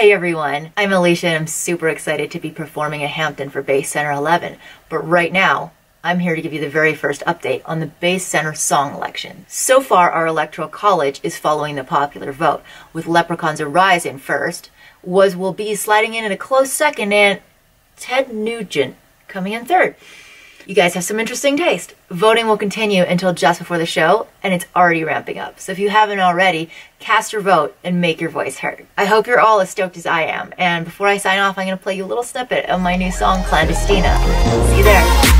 Hey everyone, I'm Ill-Esha and I'm super excited to be performing at Hampton for Bass Center 11. But right now, I'm here to give you the very first update on the Bass Center song election. So far, our electoral college is following the popular vote, with Leprechauns Arise in first, Was Will Be sliding in at a close second, and Ted Nugent coming in third. You guys have some interesting taste. Voting will continue until just before the show, and it's already ramping up. So if you haven't already, cast your vote and make your voice heard. I hope you're all as stoked as I am. And before I sign off, I'm going to play you a little snippet of my new song, Clandestina. See you there.